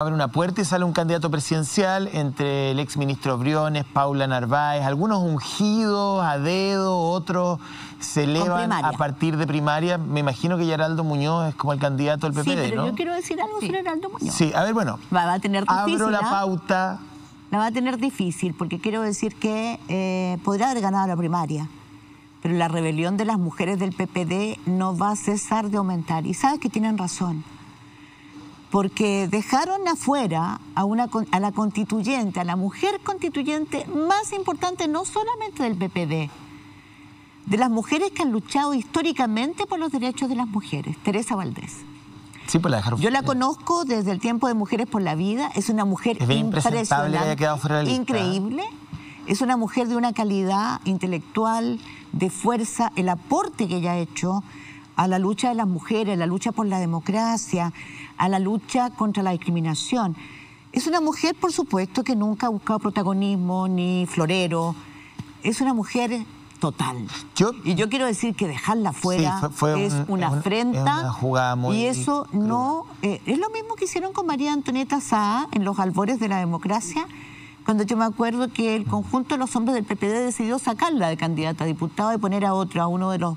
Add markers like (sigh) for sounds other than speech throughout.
abre una puerta y sale un candidato presidencial entre el exministro Briones, Paula Narváez, algunos ungidos a dedo, otros se elevan a partir de primaria. Me imagino que Geraldo Muñoz es como el candidato del PPD, sí, pero yo quiero decir algo sobre Geraldo Muñoz. Sí, a ver, bueno. Va, a tener difícil. Abro la ¿ah? pauta. La va a tener difícil porque quiero decir que eh, podría haber ganado la primaria pero la rebelión de las mujeres del PPD no va a cesar de aumentar. Y sabes que tienen razón porque dejaron afuera a, una, a la constituyente, a la mujer constituyente más importante no solamente del PPD, de las mujeres que han luchado históricamente por los derechos de las mujeres, Teresa Valdés. Sí, pues la dejaron Yo la conozco desde el tiempo de Mujeres por la Vida, es una mujer es impresionante, increíble, es una mujer de una calidad intelectual, de fuerza, el aporte que ella ha hecho a la lucha de las mujeres, a la lucha por la democracia, a la lucha contra la discriminación. Es una mujer, por supuesto, que nunca ha buscado protagonismo ni florero. Es una mujer total. y yo quiero decir que dejarla fuera es una afrenta. y eso no. Eh, es lo mismo que hicieron con María Antonieta Sá en los albores de la democracia, cuando yo me acuerdo que el conjunto de los hombres del PPD decidió sacarla de candidata a diputado y poner a otro, a uno de los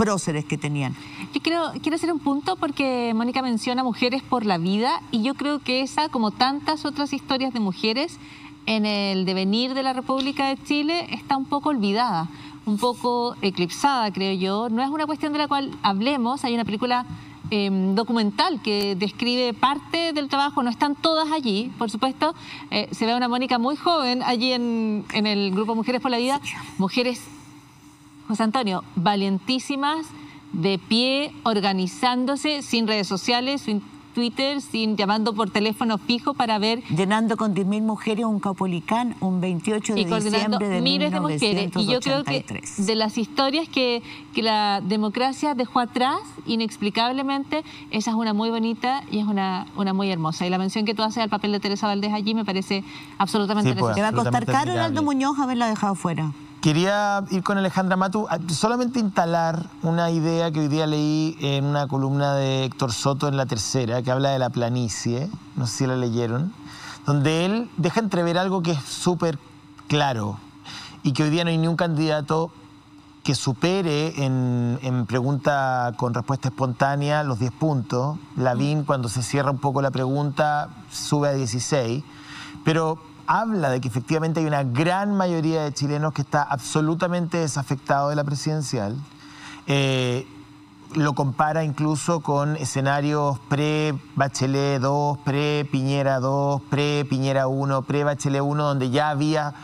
próceres que tenían. Yo quiero, quiero hacer un punto porque Mónica menciona mujeres por la vida y yo creo que esa, como tantas otras historias de mujeres en el devenir de la República de Chile, está un poco olvidada, un poco eclipsada, creo yo. No es una cuestión de la cual hablemos, hay una película em, documental que describe parte del trabajo, no están todas allí, por supuesto. Eh, se ve a una Mónica muy joven allí en, en el grupo Mujeres por la Vida, mujeres José Antonio, valientísimas, de pie, organizándose, sin redes sociales, sin Twitter, sin llamando por teléfono fijo para ver... Llenando con 10.000 mujeres un Caupolicán un 28 de diciembre de miles de mujeres. Y yo creo que de las historias que, que la democracia dejó atrás, inexplicablemente, esa es una muy bonita y es una, una muy hermosa. Y la mención que tú haces al papel de Teresa Valdés allí me parece absolutamente sí, pues, Le va a costar caro a Aldo Muñoz haberla dejado fuera. Quería ir con Alejandra Matu, solamente instalar una idea que hoy día leí en una columna de Héctor Soto en La Tercera, que habla de la planicie, no sé si la leyeron, donde él deja entrever algo que es súper claro y que hoy día no hay ni un candidato que supere en, pregunta con respuesta espontánea los 10 puntos. Lavín, cuando se cierra un poco la pregunta, sube a 16. Pero habla de que efectivamente hay una gran mayoría de chilenos que está absolutamente desafectado de la presidencial. Eh, lo compara incluso con escenarios pre-Bachelet 2, pre-Piñera 2, pre-Piñera 1, pre-Bachelet 1, donde ya había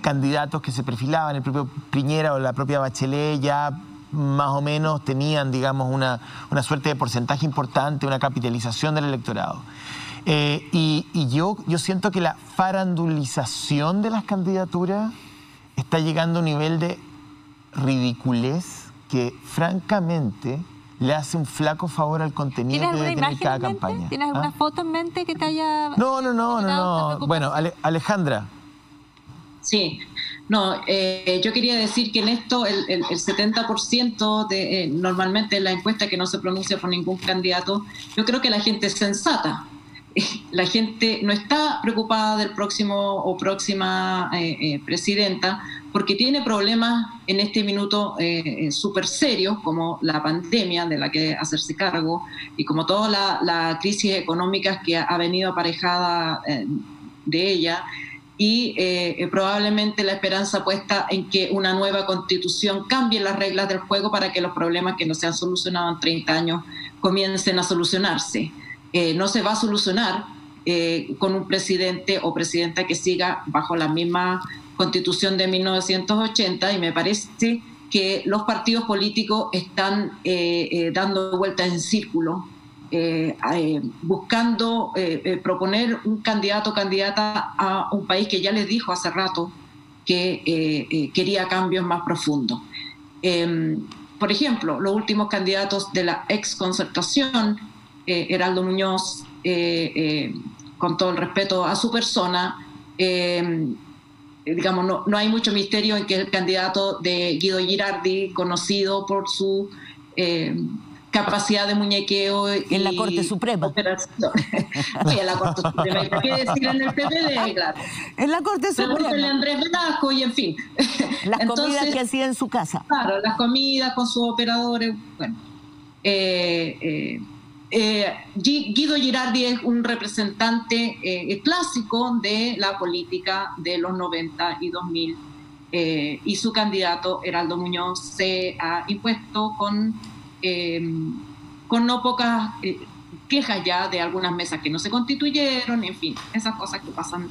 candidatos que se perfilaban, el propio Piñera o la propia Bachelet ya más o menos tenían, digamos, una, una suerte de porcentaje importante, una capitalización del electorado. Eh, y, yo, yo siento que la farandulización de las candidaturas está llegando a un nivel de ridiculez que francamente le hace un flaco favor al contenido que debe tener cada campaña. ¿Tienes alguna ¿Ah? foto en mente que te haya... No, no, no, no, no. Bueno, Alejandra. Sí, no, eh, yo quería decir que en esto el, el, 70% de, eh, normalmente en la encuesta que no se pronuncia por ningún candidato, yo creo que la gente es sensata. (laughs) la gente no está preocupada del próximo o próxima eh, eh, presidenta porque tiene problemas en este minuto eh, súper serios como la pandemia de la que hacerse cargo y como toda la, crisis económica que ha, venido aparejada de ella y probablemente la esperanza puesta en que una nueva constitución cambie las reglas del juego para que los problemas que no se han solucionado en 30 años comiencen a solucionarse. Eh, no se va a solucionar eh, con un presidente o presidenta que siga bajo la misma constitución de 1980 y me parece que los partidos políticos están eh, dando vueltas en círculo, buscando proponer un candidato o candidata a un país que ya les dijo hace rato que quería cambios más profundos. Em, por ejemplo, los últimos candidatos de la ex concertación eh, Heraldo Muñoz, eh, eh, con todo el respeto a su persona, digamos, no, no, hay mucho misterio en que el candidato de Guido Girardi, conocido por su capacidad de muñequeo. Y en la Corte Suprema. (laughs) sí, en la Corte Suprema. qué decir en el PPD? (laughs) Claro. En la Corte Suprema. En Andrés Velasco y en fin. (laughs) Las comidas que hacía en su casa. Claro, las comidas con sus operadores. Bueno. Eh, eh, eh, Guido Girardi es un representante clásico de la política de los 90 y 2000 y su candidato, Heraldo Muñoz, se ha impuesto con Em, con no pocas eh, quejas ya de algunas mesas que no se constituyeron, en fin, esas cosas que pasan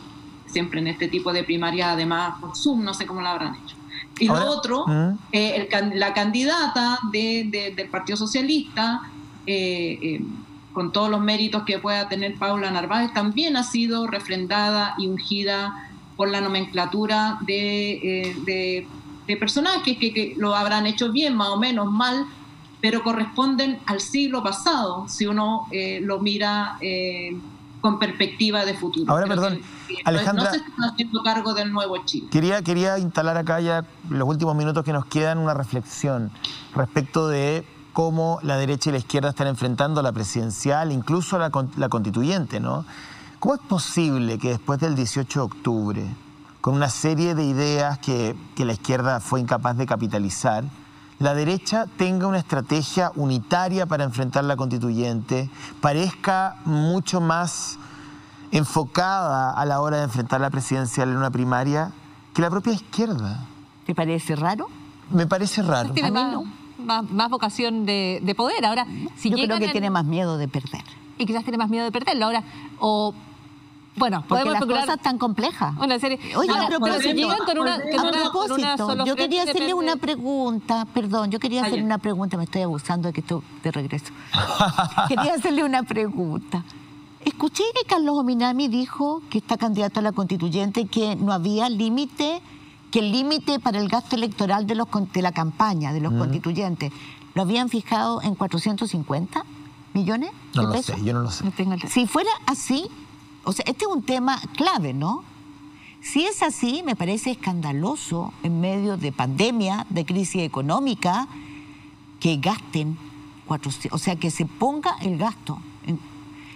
siempre en este tipo de primaria, además por Zoom, no sé cómo lo habrán hecho. Y lo otro, ¿Mm? eh, la candidata del Partido Socialista, eh, con todos los méritos que pueda tener Paula Narváez, también ha sido refrendada y ungida por la nomenclatura de, de, personajes que, que, lo habrán hecho bien, más o menos mal, pero corresponden al siglo pasado, si uno eh, lo mira eh, con perspectiva de futuro. Ahora, perdón, Alejandra. No se haciendo cargo del nuevo Chile. Quería, quería instalar acá ya los últimos minutos que nos quedan una reflexión respecto de cómo la derecha y la izquierda están enfrentando la presidencial, incluso la, la constituyente, ¿no? ¿Cómo es posible que después del 18 de octubre, con una serie de ideas que, que la izquierda fue incapaz de capitalizar, la derecha tenga una estrategia unitaria para enfrentar la constituyente, parezca mucho más enfocada a la hora de enfrentar la presidencial en una primaria que la propia izquierda. ¿Te parece raro? Me parece raro. Tiene más, vocación de, poder. Ahora, si Yo creo que tiene más miedo de perder. Y quizás tiene más miedo de perderlo. Ahora, o bueno, porque las cosas tan complejas. Una serie. Oye, pero, si llegan con una, a propósito, yo quería hacerle una pregunta, perdón, yo quería hacerle una pregunta, me estoy abusando de que estoy de regreso. (laughs) quería hacerle una pregunta. Escuché que Carlos Ominami dijo que está candidato a la constituyente que no había límite, que el límite para el gasto electoral de, los, de la campaña de los constituyentes lo habían fijado en 450 millones no lo sé, yo no lo sé. si fuera así, o sea, este es un tema clave, ¿no? Si es así, me parece escandaloso en medio de pandemia, de crisis económica, que gasten, o sea, que se ponga el gasto,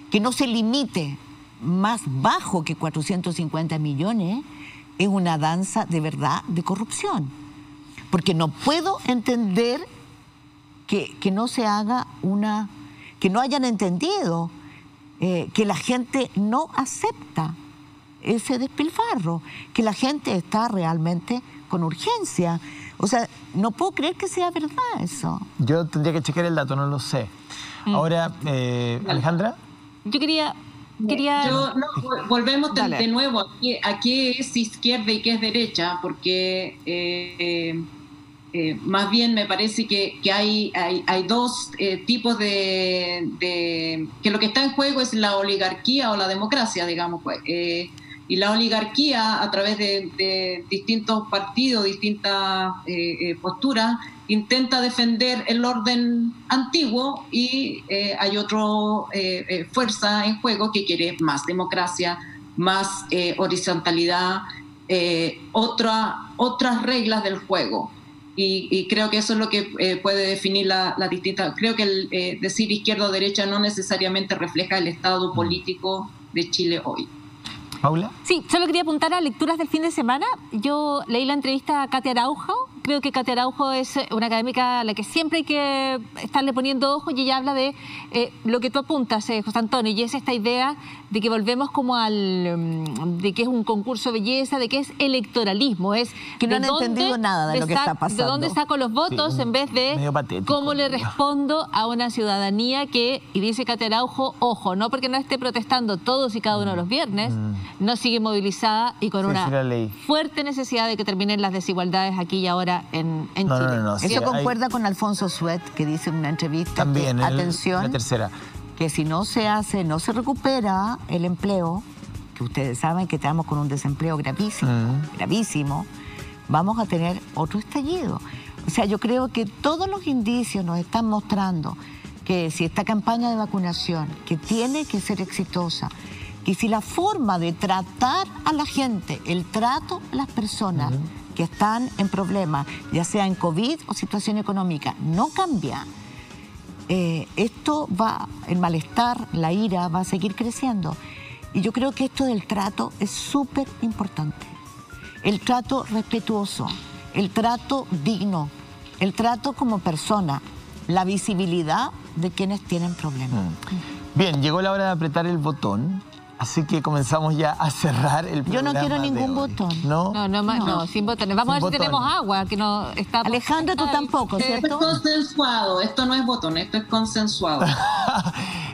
que no se limite más bajo que 450 millones, es una danza de verdad de corrupción. Porque no puedo entender que, que no se haga una, que no hayan entendido eh, que la gente no acepta ese despilfarro, que la gente está realmente con urgencia. O sea, no puedo creer que sea verdad eso. Yo tendría que chequear el dato, no lo sé. Mm. Ahora, eh, Alejandra. Yo quería... quería... Yo, volvemos de, nuevo a qué, es izquierda y qué es derecha, porque... Eh, eh, más bien me parece que, hay, hay, dos eh, tipos de, que lo que está en juego es la oligarquía o la democracia, digamos. Pues. Y la oligarquía, a través de, distintos partidos, distintas posturas, intenta defender el orden antiguo y hay otra fuerza en juego que quiere más democracia, más horizontalidad, otra, otras reglas del juego. Y, creo que eso es lo que eh, puede definir la, distinta. Creo que el eh, decir izquierda o derecha no necesariamente refleja el estado mm. político de Chile hoy. Paula. Sí, solo quería apuntar a lecturas del fin de semana. Yo leí la entrevista a Katia Araujo, creo que Katia Araujo es eh, una académica a la que siempre hay que estarle poniendo ojo y ella habla de eh, lo que tú apuntas, eh, José Antonio, y es esta idea de que volvemos como al... Mm, de que es un concurso de belleza, de que es electoralismo, es... Que no han entendido nada de, lo que está pasando. De dónde saco los votos en vez de cómo le respondo a una ciudadanía que, y dice Katia Araujo, ojo, no porque no esté protestando todos y cada uno de los viernes, mm. no sigue movilizada y con una fuerte necesidad de que terminen las desigualdades aquí y ahora en, Chile. Eso concuerda con Alfonso Suet, que dice en una entrevista También, atención, la tercera. que si no se hace, no se recupera el empleo, que ustedes saben que estamos con un desempleo gravísimo, mm. gravísimo, vamos a tener otro estallido. O sea, yo creo que todos los indicios nos están mostrando que si esta campaña de vacunación, que tiene que ser exitosa, que si la forma de tratar a la gente, el trato a las personas, que están en problemas, ya sea en COVID o situación económica, no cambia, eh, esto va, el malestar, la ira va a seguir creciendo. Y yo creo que esto del trato es súper importante. El trato respetuoso, el trato digno, el trato como persona, la visibilidad de quienes tienen problemas. Mm. Bien, llegó la hora de apretar el botón. Así que comenzamos ya a cerrar el Yo no programa quiero ningún hoy. botón. ¿No? No, no, más- no, sin botones. Vamos Sin a ver si tenemos agua, que no está... Alejandro, tú Ay, tampoco, eh, Esto es ¿cierto? consensuado, esto no es botón, esto es consensuado. (laughs)